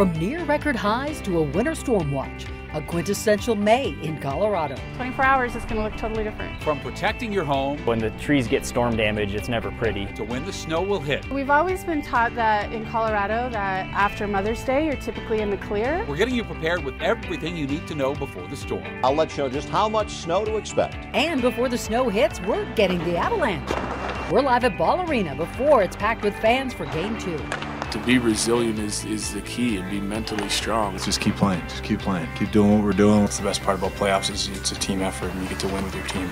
From near record highs to a winter storm watch, a quintessential May in Colorado. 24 hours is going to look totally different. From protecting your home When the trees get storm damage, it's never pretty. to when the snow will hit, We've always been taught that in Colorado that after Mother's Day you're typically in the clear. we're getting you prepared with everything you need to know before the storm. I'll let you know just how much snow to expect. And before the snow hits, we're getting the avalanche. We're live at Ball Arena before it's packed with fans for game two. To be resilient is, is the key and be mentally strong. Let's just keep playing. Just keep playing. Keep doing what we're doing. It's the best part about playoffs is it's a team effort and you get to win with your team.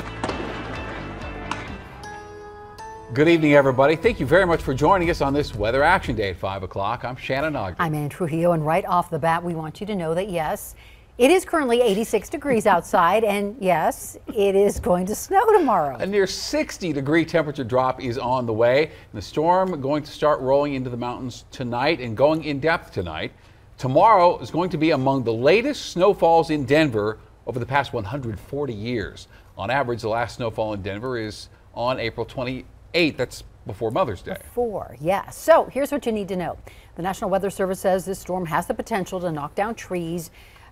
Good evening, everybody. Thank you very much for joining us on this Weather Action Day at 5 o'clock. I'm Shannon Ogden. I'm Ann Trujillo, and right off the bat, we want you to know that yes, it is currently 86 degrees outside, and yes, it is going to snow tomorrow. A near 60 degree temperature drop is on the way. The storm going to start rolling into the mountains tonight and going in depth tonight. Tomorrow is going to be among the latest snowfalls in Denver over the past 140 years. On average, the last snowfall in Denver is on April 28th. That's before Mother's Day. Four, yes. So here's what you need to know. The National Weather Service says this storm has the potential to knock down trees,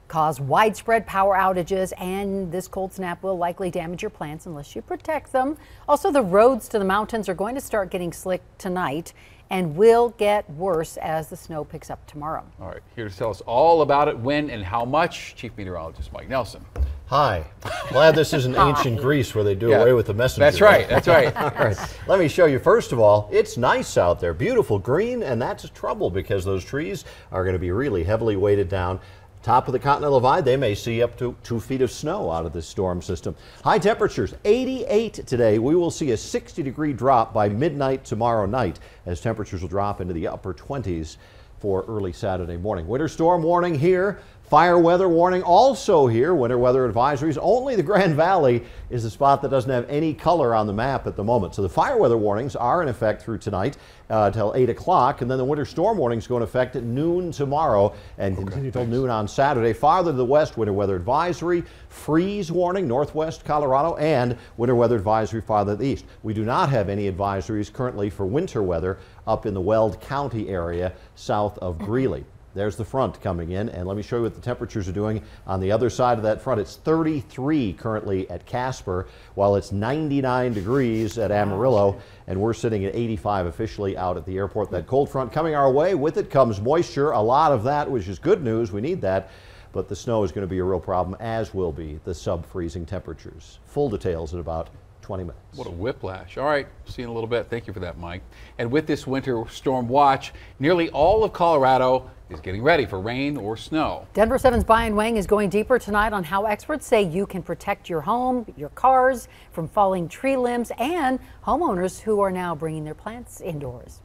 cause widespread power outages, and this cold snap will likely damage your plants unless you protect them. Also, the roads to the mountains are going to start getting slick tonight and will get worse as the snow picks up tomorrow. All right, here to tell us all about it, when and how much, Chief Meteorologist Mike Nelson. Hi. Glad this isn't ancient Greece where they do Yeah. away with the messenger. That's right, that's right. All right. Let me show you. First of all, it's nice out there, beautiful green, and that's trouble because those trees are going to be really heavily weighted down. Top of the Continental Divide, they may see up to two feet of snow out of this storm system. High temperatures, 88 today. We will see a 60 degree drop by midnight tomorrow night as temperatures will drop into the upper 20s for early Saturday morning. Winter storm warning here. Fire weather warning also here. Winter weather advisories. Only the Grand Valley is the spot that doesn't have any color on the map at the moment. So the fire weather warnings are in effect through tonight uh, till 8 o'clock. And then the winter storm warnings go in effect at noon tomorrow and continue till noon on Saturday. Farther to the west, winter weather advisory, freeze warning, northwest Colorado, and winter weather advisory farther to the east. We do not have any advisories currently for winter weather up in the Weld County area south of Greeley. There's the front coming in, and let me show you what the temperatures are doing on the other side of that front. It's 33 currently at Casper, while it's 99 degrees at Amarillo, and we're sitting at 85 officially out at the airport. That cold front coming our way. With it comes moisture, a lot of that, which is good news. We need that. But the snow is going to be a real problem, as will be the sub freezing temperatures. Full details in about 20 minutes. What a whiplash. All right, see you in a little bit. Thank you for that, Mike. And with this winter storm watch, nearly all of Colorado is getting ready for rain or snow. Denver 7's Bayan Wang is going deeper tonight on how experts say you can protect your home, your cars from falling tree limbs, and homeowners who are now bringing their plants indoors.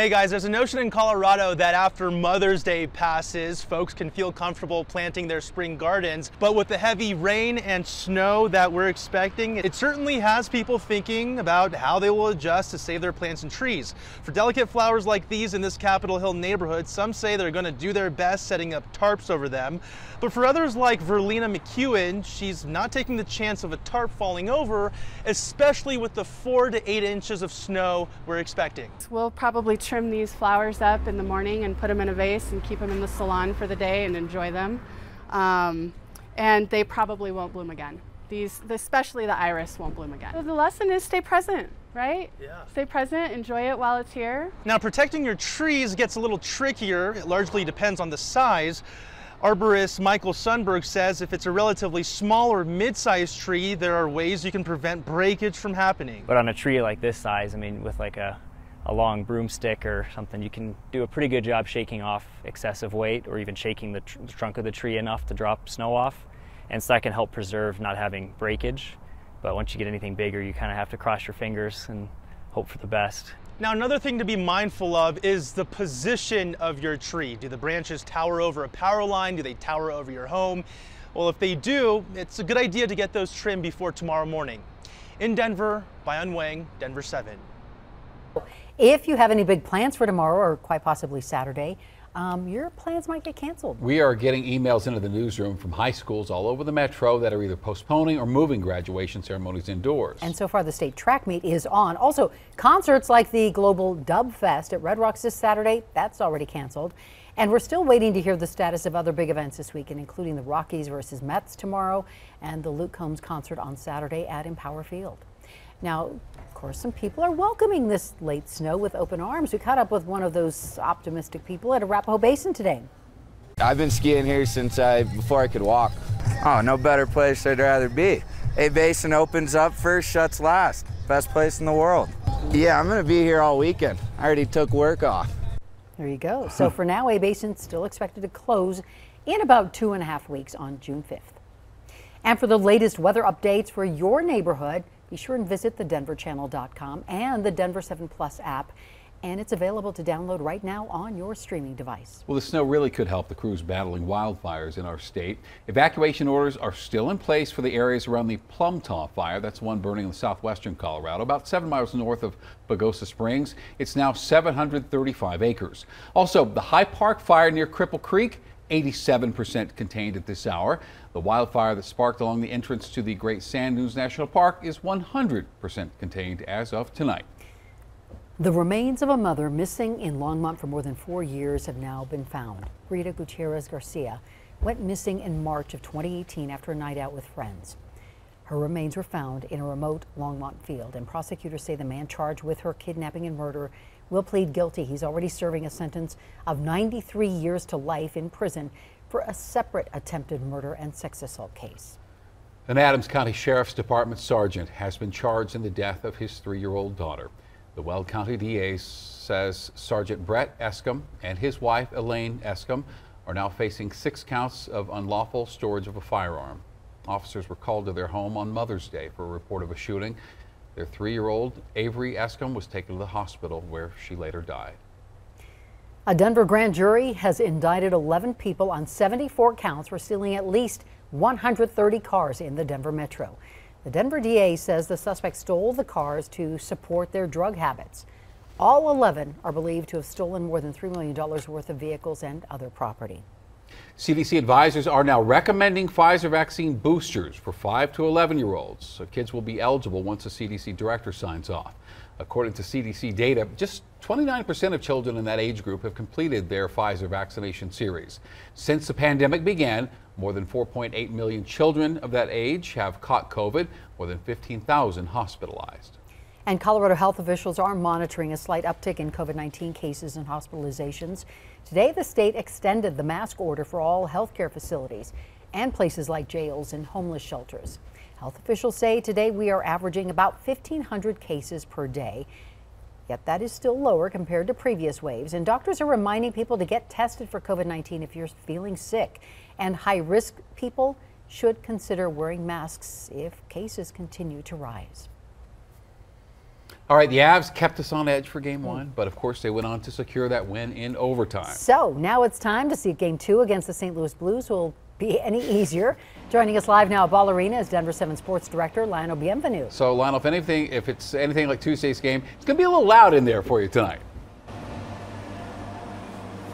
Hey guys, there's a notion in Colorado that after Mother's Day passes, folks can feel comfortable planting their spring gardens. But with the heavy rain and snow that we're expecting, it certainly has people thinking about how they will adjust to save their plants and trees. For delicate flowers like these in this Capitol Hill neighborhood, some say they're going to do their best setting up tarps over them. But for others like Verlina McEwen, she's not taking the chance of a tarp falling over, especially with the four to eight inches of snow we're expecting. We'll probably trim these flowers up in the morning and put them in a vase and keep them in the salon for the day and enjoy them. Um, and they probably won't bloom again. These, especially the iris, won't bloom again. So the lesson is stay present, right? Yeah. Stay present, enjoy it while it's here. Now, protecting your trees gets a little trickier. It largely depends on the size. Arborist Michael Sundberg says if it's a relatively small or mid-sized tree, there are ways you can prevent breakage from happening. But on a tree like this size, I mean, with like a, a long broomstick or something, you can do a pretty good job shaking off excessive weight or even shaking the, tr- the trunk of the tree enough to drop snow off. And so that can help preserve not having breakage. But once you get anything bigger, you kind of have to cross your fingers and hope for the best. Now, another thing to be mindful of is the position of your tree. Do the branches tower over a power line? Do they tower over your home? Well, if they do, it's a good idea to get those trimmed before tomorrow morning. In Denver, Bayan Wang, Denver 7. If you have any big plans for tomorrow or quite possibly Saturday, um, your plans might get canceled. We are getting emails into the newsroom from high schools all over the metro that are either postponing or moving graduation ceremonies indoors. And so far, the state track meet is on. Also, concerts like the Global Dub Fest at Red Rocks this Saturday, that's already canceled. And we're still waiting to hear the status of other big events this weekend, including the Rockies versus Mets tomorrow and the Luke Combs concert on Saturday at Empower Field. Now, of course, some people are welcoming this late snow with open arms. We caught up with one of those optimistic people at Arapahoe Basin today. I've been skiing here since I before I could walk. Oh, no better place I'd rather be. A Basin opens up first, shuts last. Best place in the world. Yeah, I'm gonna be here all weekend. I already took work off. There you go. So for now, A Basin still expected to close in about two and a half weeks on June 5th. And for the latest weather updates for your neighborhood, be sure and visit thedenverchannel.com and the Denver 7 Plus app. And it's available to download right now on your streaming device. Well, the snow really could help the crews battling wildfires in our state. Evacuation orders are still in place for the areas around the Plumtaw fire. That's one burning in southwestern Colorado, about seven miles north of Pagosa Springs. It's now 735 acres. Also, the High Park fire near Cripple Creek 87% contained at this hour. The wildfire that sparked along the entrance to the Great Sand Dunes National Park is 100% contained as of tonight. The remains of a mother missing in Longmont for more than four years have now been found. Rita Gutierrez Garcia went missing in March of 2018 after a night out with friends. Her remains were found in a remote Longmont field, and prosecutors say the man charged with her kidnapping and murder will plead guilty. He's already serving a sentence of 93 years to life in prison for a separate attempted murder and sex assault case. An Adams County Sheriff's Department sergeant has been charged in the death of his three year old daughter. The Weld County DA says Sergeant Brett Escom and his wife Elaine Escom are now facing six counts of unlawful storage of a firearm. Officers were called to their home on Mother's Day for a report of a shooting. Their three year old Avery Escom was taken to the hospital where she later died. A Denver grand jury has indicted 11 people on 74 counts for stealing at least 130 cars in the Denver metro. The Denver DA says the suspects stole the cars to support their drug habits. All 11 are believed to have stolen more than $3 million worth of vehicles and other property. CDC advisors are now recommending Pfizer vaccine boosters for 5 to 11 year olds. So kids will be eligible once the CDC director signs off. According to CDC data, just 29% of children in that age group have completed their Pfizer vaccination series. Since the pandemic began, more than 4.8 million children of that age have caught COVID, more than 15,000 hospitalized. And Colorado health officials are monitoring a slight uptick in COVID 19 cases and hospitalizations. Today, the state extended the mask order for all healthcare facilities and places like jails and homeless shelters. Health officials say today we are averaging about 1,500 cases per day. Yet that is still lower compared to previous waves. And doctors are reminding people to get tested for COVID 19 if you're feeling sick. And high risk people should consider wearing masks if cases continue to rise. All right, the Avs kept us on edge for game one, but of course they went on to secure that win in overtime. So now it's time to see game two against the St. Louis Blues will be any easier. Joining us live now at Ball Arena is Denver 7 Sports Director Lionel Bienvenu. So Lionel, if anything, if it's anything like Tuesday's game, it's going to be a little loud in there for you tonight.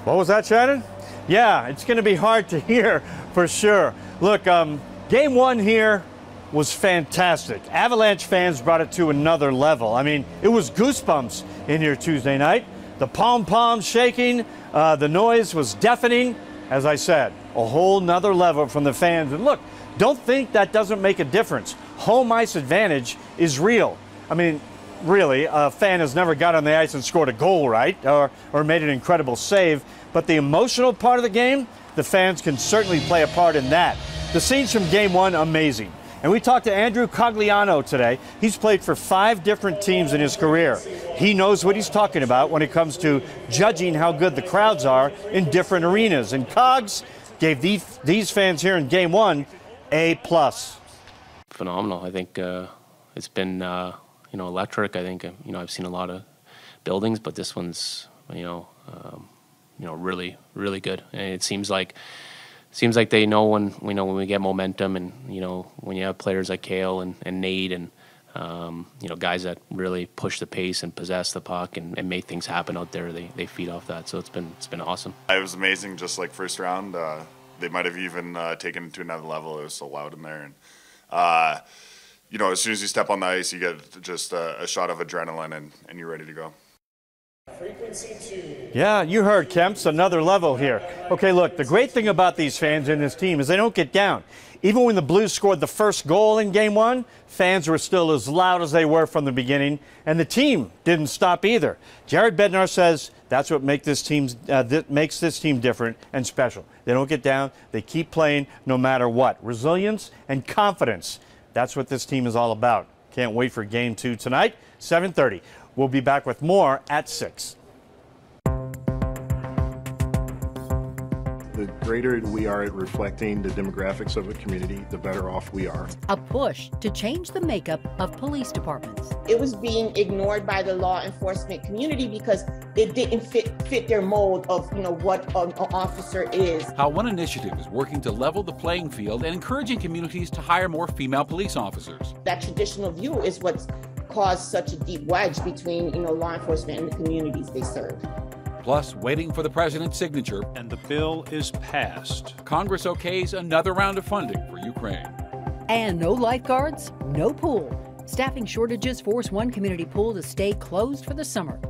What was that, Shannon? Yeah, it's going to be hard to hear for sure. Look, um, game one here was fantastic. Avalanche fans brought it to another level. I mean, it was goosebumps in here Tuesday night. The pom poms shaking, uh, the noise was deafening. As I said, a whole nother level from the fans. And look, don't think that doesn't make a difference. Home ice advantage is real. I mean, really, a fan has never got on the ice and scored a goal, right? Or, or made an incredible save. But the emotional part of the game, the fans can certainly play a part in that. The scenes from game one, amazing. And we talked to Andrew Cogliano today. He's played for five different teams in his career. He knows what he's talking about when it comes to judging how good the crowds are in different arenas. And Cogs gave these, these fans here in game one a plus. Phenomenal. I think uh, it's been uh, you know electric. I think you know I've seen a lot of buildings, but this one's you know um, you know really really good. And it seems like seems like they know when we know when we get momentum, and you know when you have players like Kale and, and Nate and um, you know, guys that really push the pace and possess the puck and, and make things happen out there. They, they feed off that. So it's been it's been awesome. It was amazing. Just like first round, uh, they might have even uh, taken it to another level. It was so loud in there, and uh, you know, as soon as you step on the ice, you get just a, a shot of adrenaline, and, and you're ready to go. Yeah, you heard Kemp's another level here. Okay, look, the great thing about these fans in this team is they don't get down. Even when the Blues scored the first goal in game one, fans were still as loud as they were from the beginning, and the team didn't stop either. Jared Bednar says that's what make this team, uh, that makes this team different and special. They don't get down, they keep playing no matter what. Resilience and confidence. That's what this team is all about. Can't wait for game two tonight, 7:30. We'll be back with more at 6. The greater we are at reflecting the demographics of a community, the better off we are. A push to change the makeup of police departments. It was being ignored by the law enforcement community because it didn't fit fit their mold of you know what an officer is. How one initiative is working to level the playing field and encouraging communities to hire more female police officers. That traditional view is what's caused such a deep wedge between you know law enforcement and the communities they serve. Plus, waiting for the president's signature. And the bill is passed. Congress okays another round of funding for Ukraine. And no lifeguards, no pool. Staffing shortages force one community pool to stay closed for the summer.